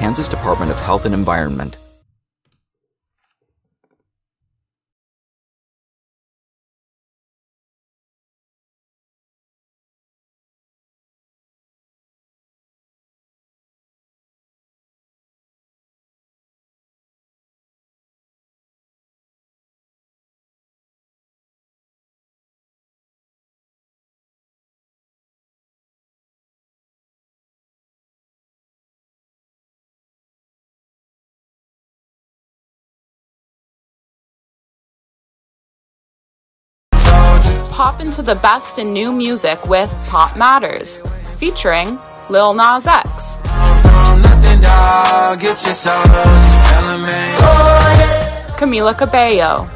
Kansas Department of Health and Environment. Pop into the best in new music with Pop Matters, featuring Lil Nas X. Camila Cabello,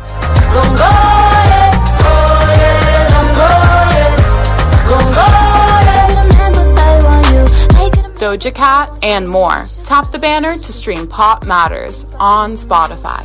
Doja Cat, and more. Tap the banner to stream Pop Matters on Spotify.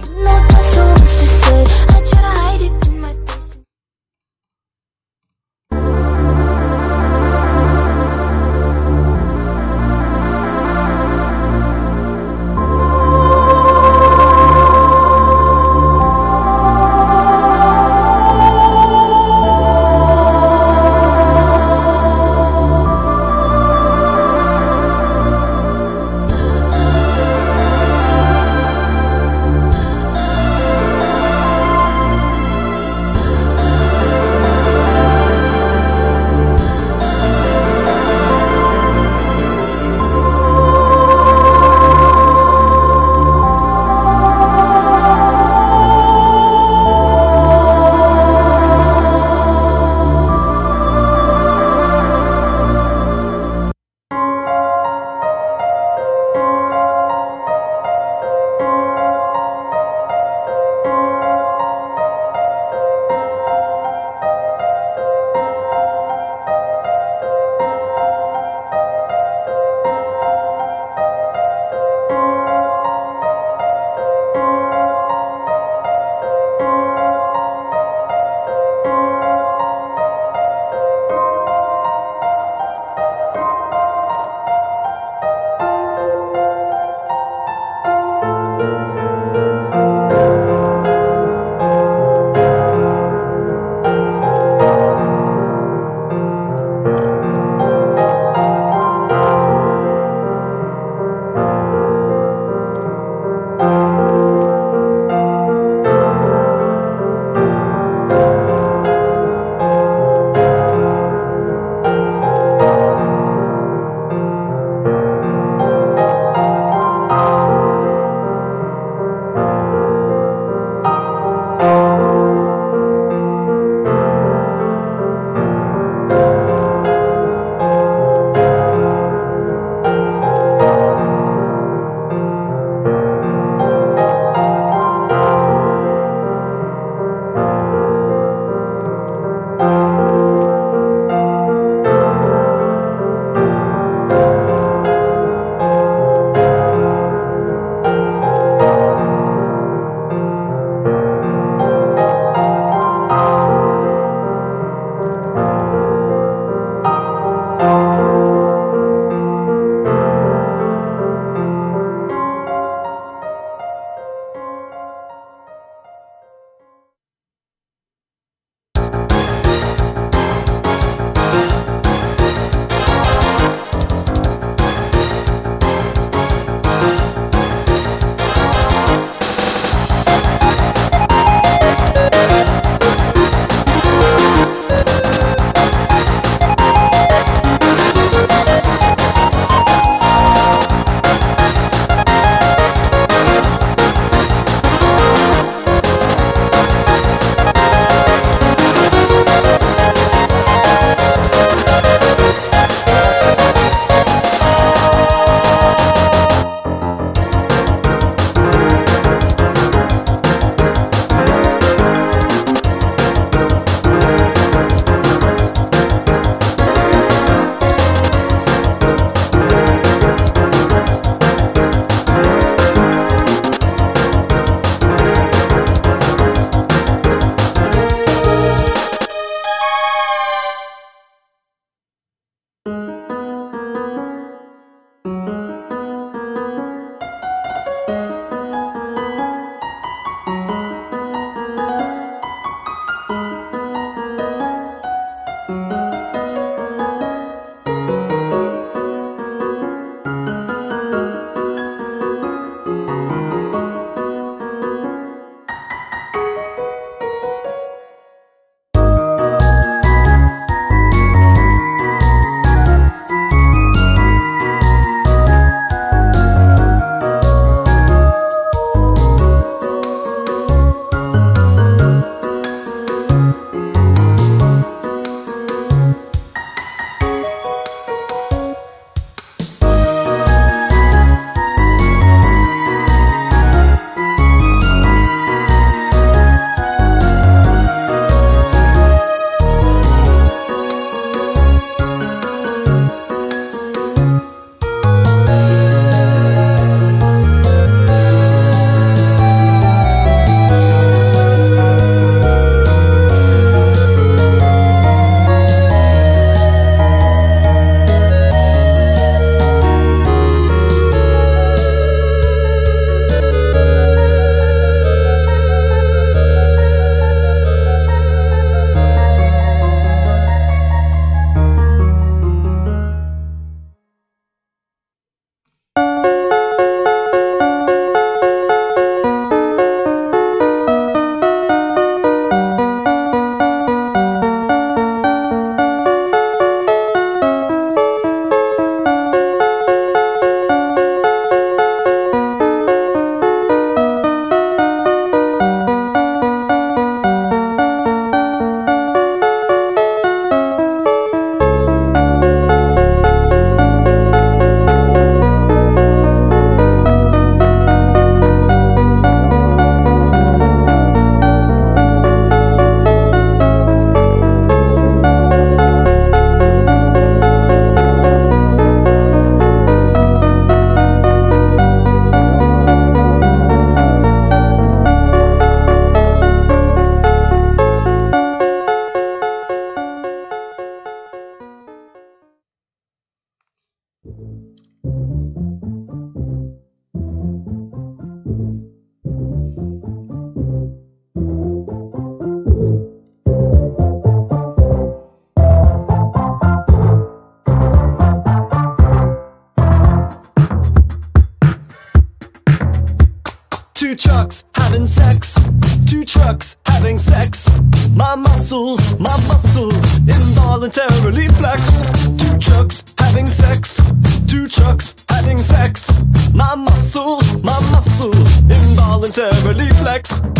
momentary reflex.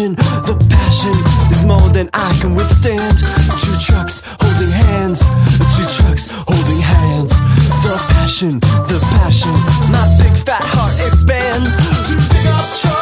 passion, the passion is more than I can withstand. Two trucks holding hands, two trucks holding hands. The passion, the passion, my big fat heart expands. Two big up trucks.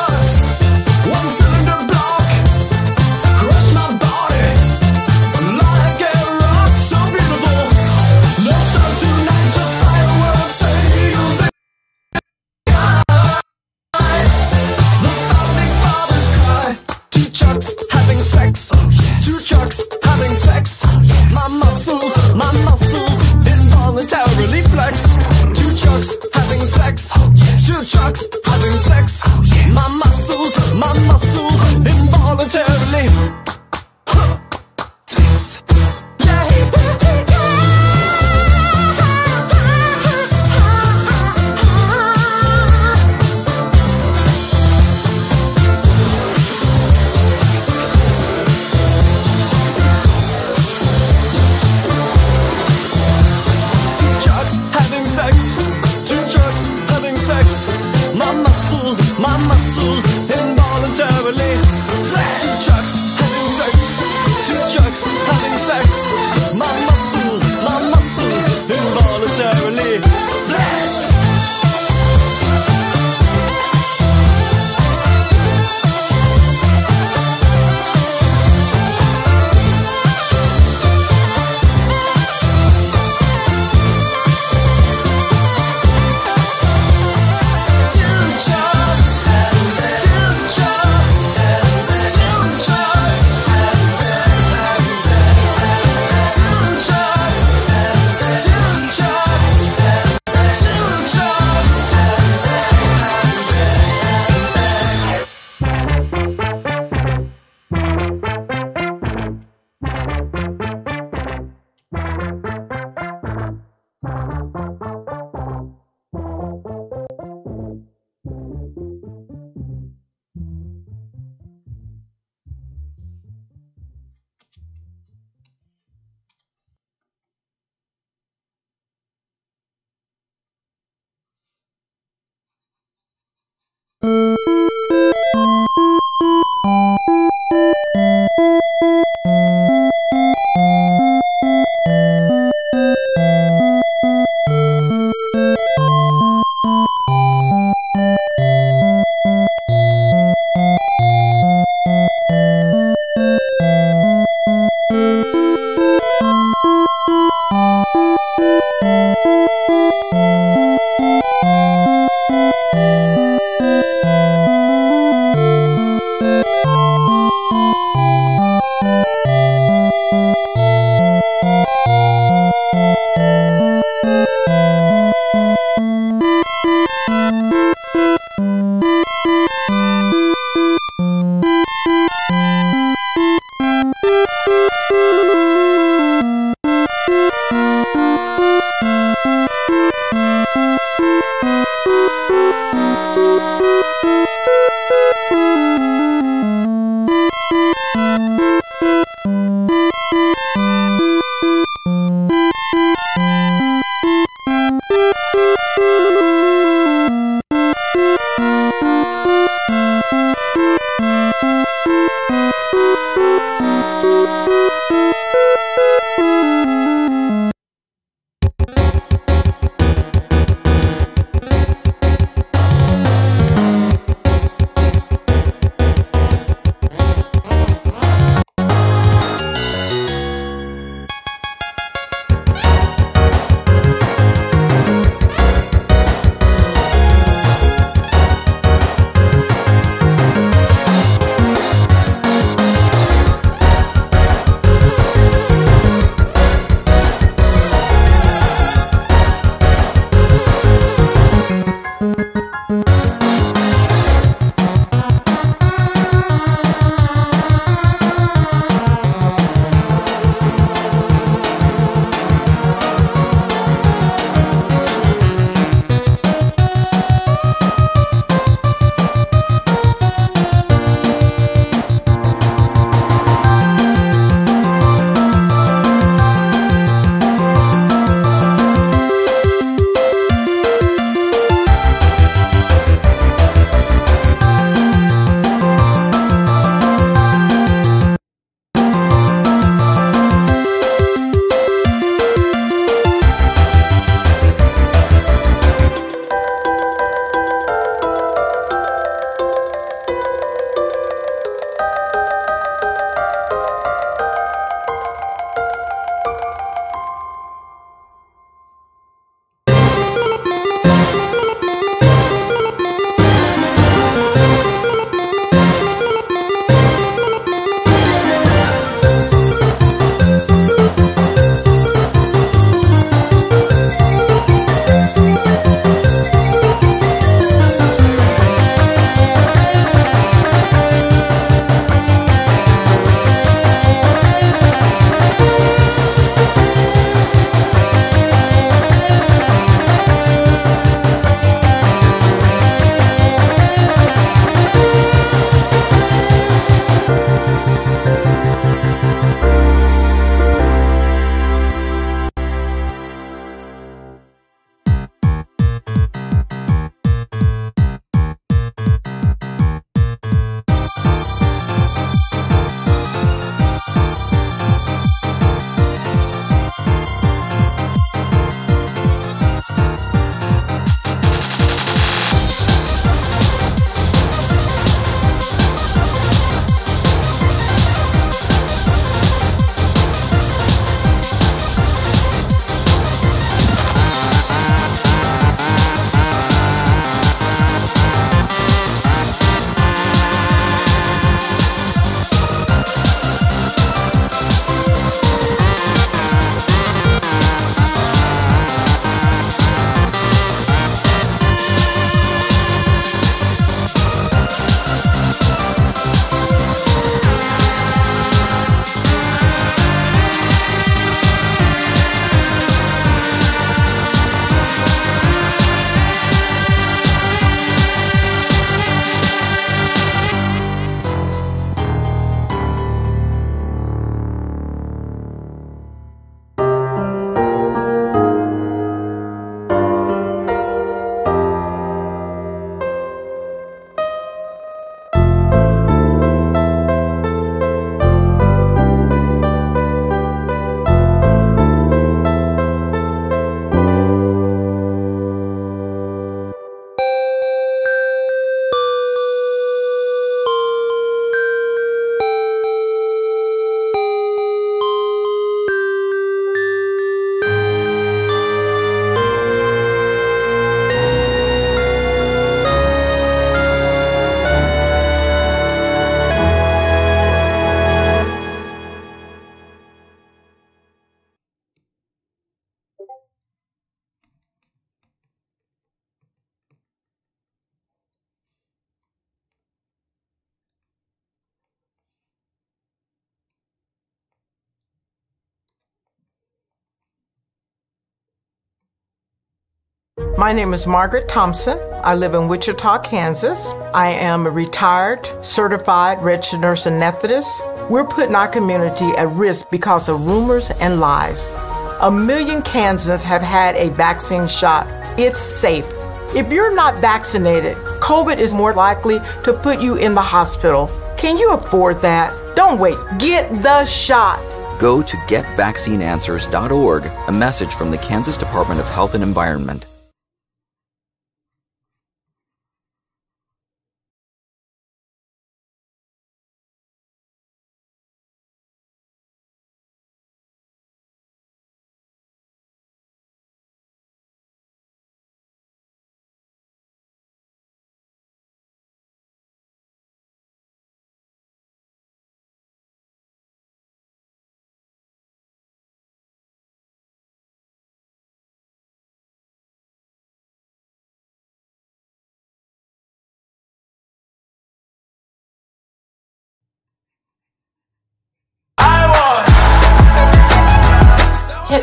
My name is Margaret Thompson. I live in Wichita, Kansas. I am a retired, certified registered nurse anesthetist. We're putting our community at risk because of rumors and lies. A million Kansans have had a vaccine shot. It's safe. If you're not vaccinated, COVID is more likely to put you in the hospital. Can you afford that? Don't wait. Get the shot. Go to getvaccineanswers.org, a message from the Kansas Department of Health and Environment.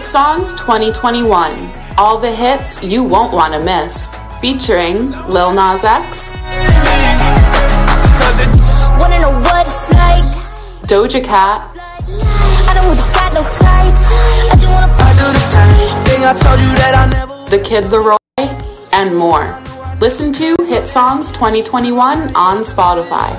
Hit Songs 2021. All the hits you won't want to miss. Featuring Lil Nas X, Wanna know what it's like? Doja Cat, I don't got no tights. I just wanna I do the same thing I told you that I never The Kid LAROI, and more. Listen to Hit Songs 2021 on Spotify.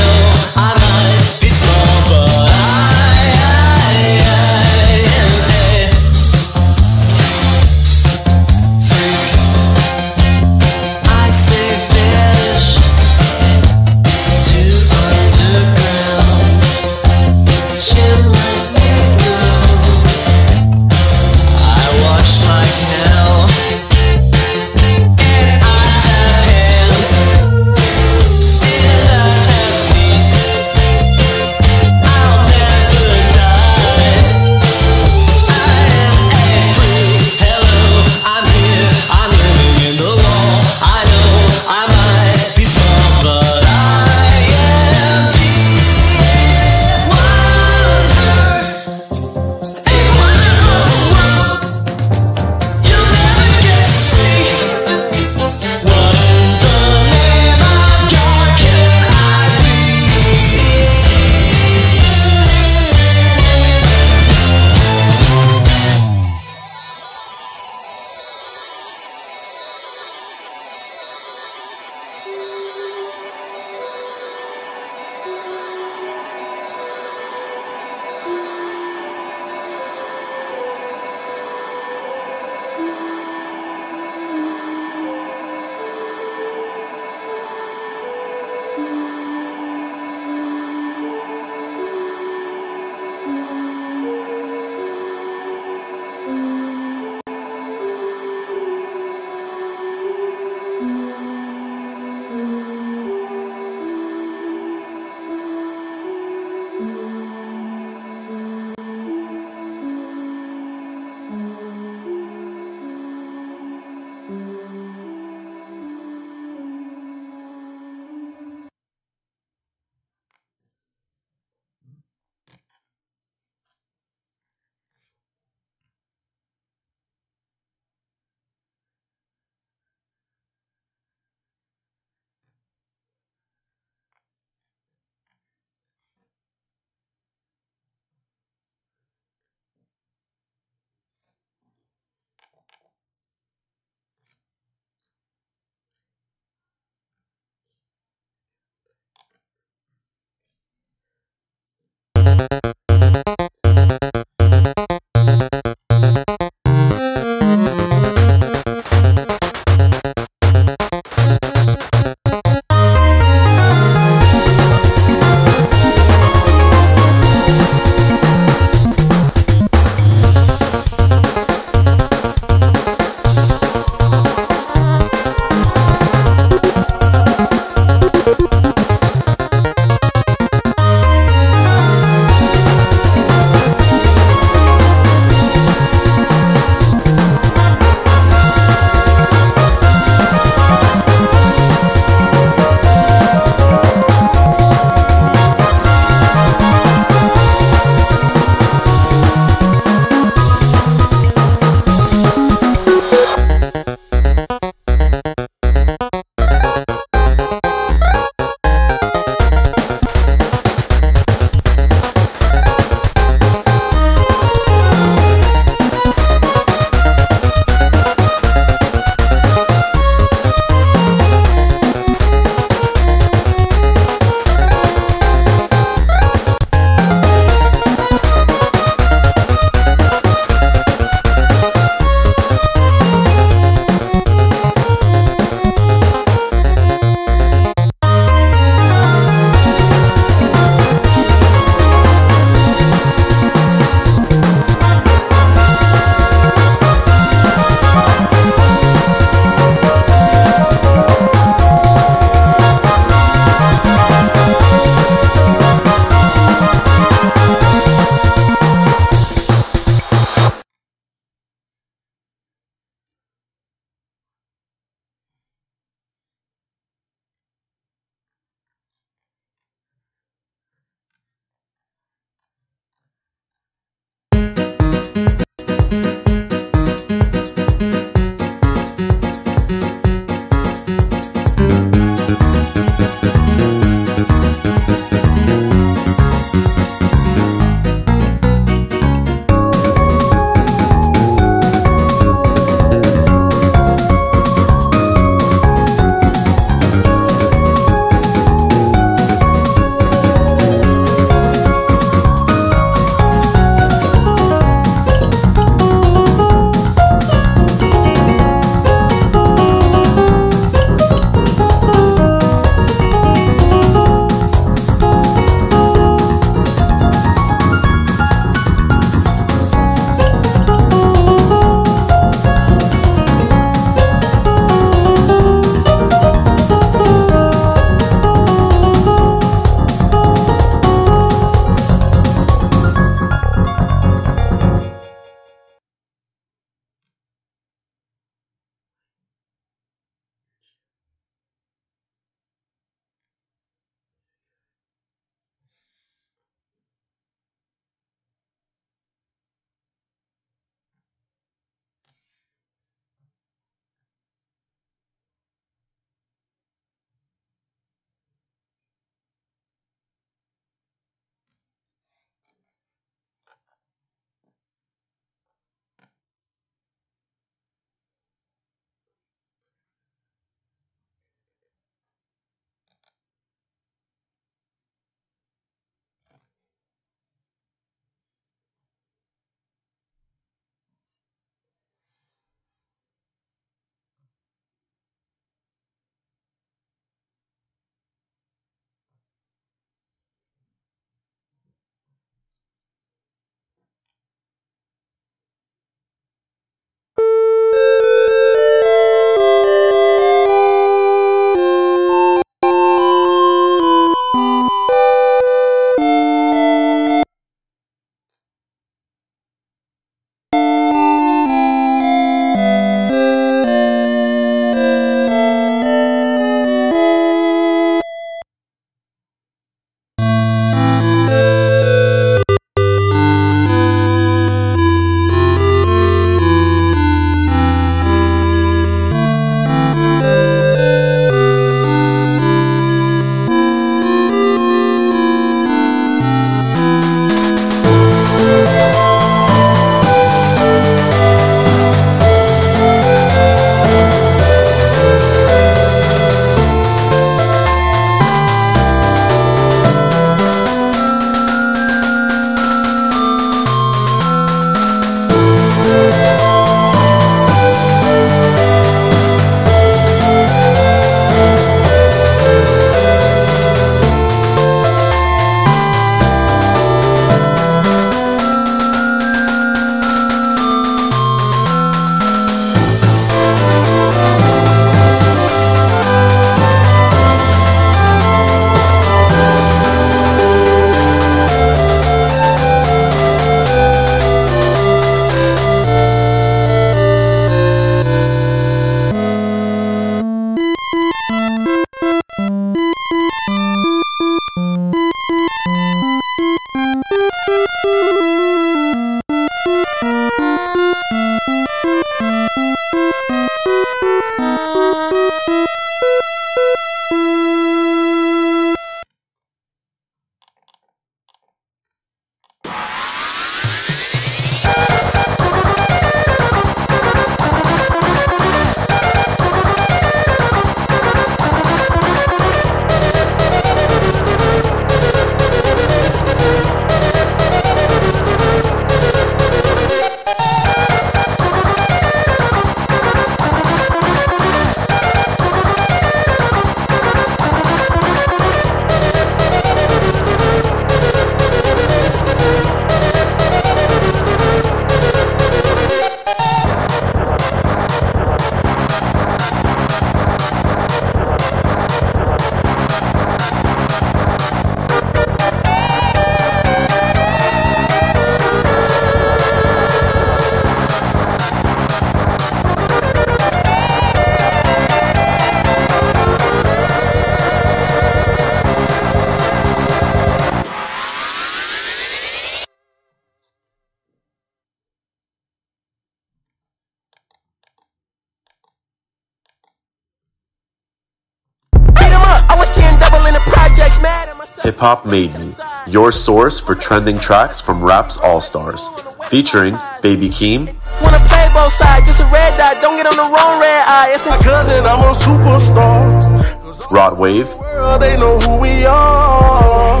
Hop Made Me, your source for trending tracks from Raps All Stars, featuring Baby Keem. Wanna play both sides, just a red dot, don't get on the wrong red eye. It's my cousin, I'm a superstar. Rod Wave. World, they know who we are.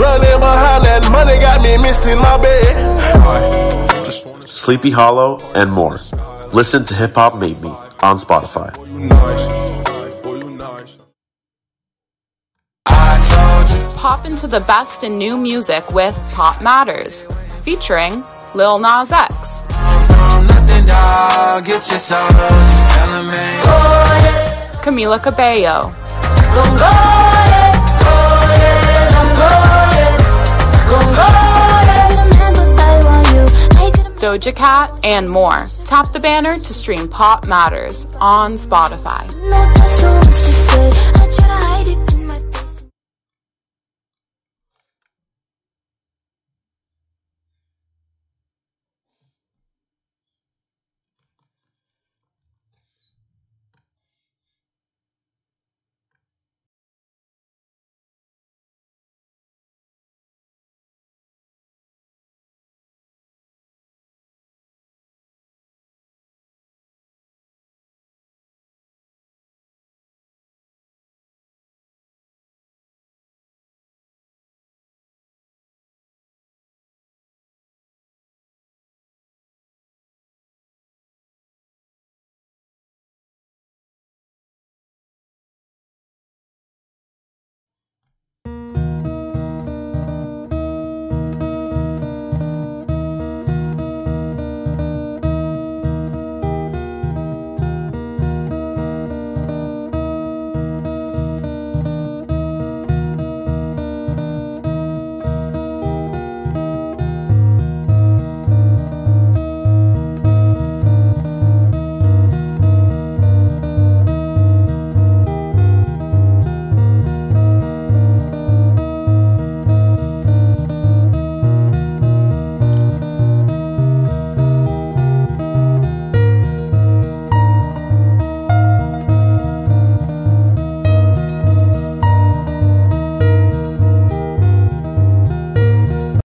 Running behind that money got me missing my bed. Sleepy Hollow, and more. Listen to Hip Hop Made Me on Spotify. Pop into the best in new music with Pop Matters, featuring Lil Nas X. Camila Cabello, Doja Cat, and more. Tap the banner to stream Pop Matters on Spotify.